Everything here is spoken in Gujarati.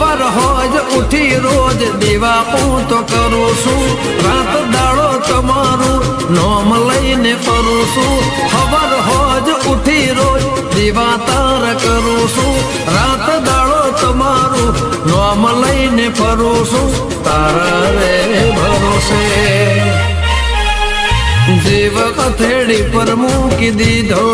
સવાર હોજ ઉઠી રોજ દીવા હું તો કરું છું. રાત દાડો તમારું નોમ લઈને ફરું છું. ખબર હોજ ઉઠી રોજ દીવા તાર કરું છું. રાત દાડો તમારું નોમ લઈને ફરું છું. તારા રે ભરોસે જીવ કથેડી પર મૂકી દીધો.